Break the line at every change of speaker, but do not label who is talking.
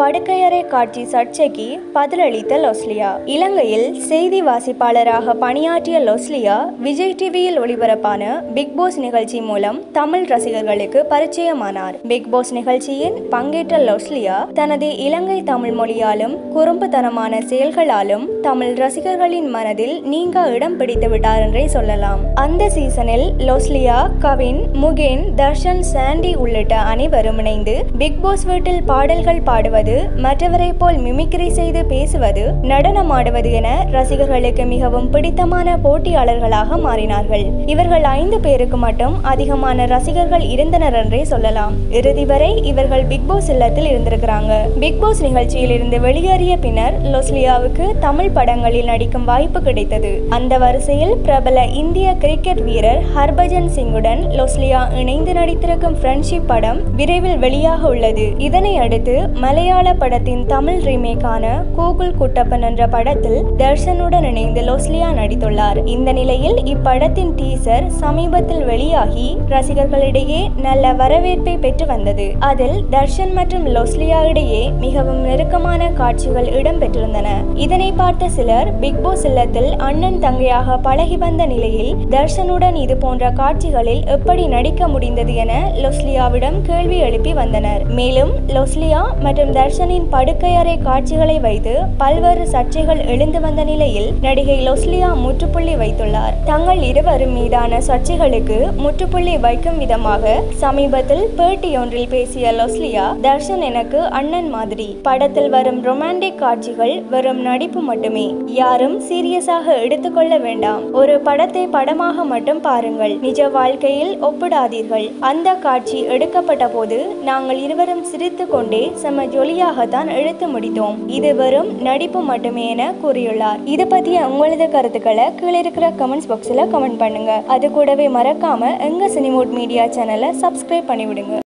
படுக்கையறை காட்சி சர்ச்சைக்கு பதிலளித்த லொஸ்லியா. இலங்கையில் செய்தி வாசிப்பாளராக பணியாற்றிய லொஸ்லியா விஜய் டிவியில் ஒளிபரப்பான பிக் பாஸ் நிகழ்ச்சி மூலம் தமிழ் ரசிகர்களுக்கு பரிச்சயமானார். பிக் பாஸ் நிகழ்ச்சியில் பங்கேற்ற லொஸ்லியா தனது இலங்கை தமிழ் மொழியாலும் குறும்புத்தனமான செயல்களாலும் தமிழ் ரசிகர்களின் மனதில் நீங்க இடம் பிடித்து விட்டார் என்றே சொல்லலாம். அந்த சீசனில் லொஸ்லியா கவின் முகேன் தர்ஷன் சாண்டி உள்ளிட்ட அனைவரும் இணைந்து பிக் பாஸ் வீட்டில் பாடல்கள் பாடுவது மற்றவரை போல் மிமிக்ரி செய்து பேசுவது நடனமாடுவது என ரசிகர்களுக்கு மிகவும் பிடித்தமான போட்டியாளர்களாக மாறினார்கள். இவர்கள் ஐந்து பேருக்கு மட்டும் அதிகமான ரசிகர்கள் இருந்தனர் என்றே சொல்லலாம். இறுதி வரை இவர்கள் பிக்பாஸ் இல்லத்தில் இருந்திருக்கிறாங்க. பிக்பாஸ் நிகழ்ச்சியில் இருந்து வெளியேறிய பின்னர் லொஸ்லியாவுக்கு தமிழ் படங்களில் நடிக்கும் வாய்ப்பு கிடைத்தது. அந்த வரிசையில் பிரபல இந்திய கிரிக்கெட் வீரர் ஹர்பஜன் சிங்குடன் லொஸ்லியா இணைந்து நடித்திருக்கும் ஃப்ரெண்ட்ஷிப் படம் விரைவில் வெளியாக உள்ளது. இதனை அடுத்து மலையாள படத்தின் தமிழ் ரீமேக்கான கூகுள் குட்டப்பன் என்ற படத்தில் தர்ஷனுடன் இணைந்து லொஸ்லியா நடித்துள்ளார். இந்த நிலையில் இப்படத்தின் டீசர் சமீபத்தில் வெளியாகி ரசிகர்களிடையே நல்ல வரவேற்பை பெற்று வந்தது. அதில் தர்ஷன் மற்றும் லொஸ்லியா இடையே மிகவும் நெருக்கமான காட்சிகள் இடம்பெற்றிருந்தன. இதனை பார்த்த சிலர் பிக்பாஸ் இல்லத்தில் அண்ணன் தங்கையாக பழகி வந்த நிலையில் தர்ஷனுடன் இது போன்ற காட்சிகளில் எப்படி நடிக்க முடிந்தது என லொஸ்லியாவிடம் கேள்வி எழுப்பி வந்தனர். மேலும் லொஸ்லியா மற்றும் தர்ஷனின் படுக்கையறை காட்சிகளை வைத்து பல்வேறு சர்ச்சைகள் எழுந்து வந்த நிலையில் நடிகை லொஸ்லியா முற்றுப்புள்ளி வைத்துள்ளார். தங்கள் இருவரும் மீதான சர்ச்சைகளுக்கு முற்றுப்புள்ளி வைக்கும் விதமாக சமீபத்தில் பேட்டியொன்றில் பேசிய லொஸ்லியா தர்ஷன் எனக்கு அண்ணன் மாதிரி. படத்தில் வரும் ரொமான்டிக் காட்சிகள் வெறும் நடிப்பு மட்டுமே. யாரும் சீரியஸாக எடுத்துக்கொள்ள வேண்டாம். ஒரு படத்தை படமாக மட்டும் பாருங்கள். நிஜ வாழ்க்கையில் ஒப்பிடாதீர்கள். அந்த காட்சி எடுக்கப்பட்ட போது நாங்கள் இருவரும் சிரித்து கொண்டே செம தான் எழுத்து முடித்தோம். இது வெறும் நடிப்பு மட்டுமே என கூறியுள்ளார். இது பற்றிய உங்களது கருத்துக்களை கீழே இருக்கிற கமெண்ட்ஸ் பாக்ஸில் கமெண்ட் பண்ணுங்க. அது கூடவே மறக்காம எங்க சினிமோட் மீடியா சேனலை சப்ஸ்கிரைப் பண்ணிவிடுங்க.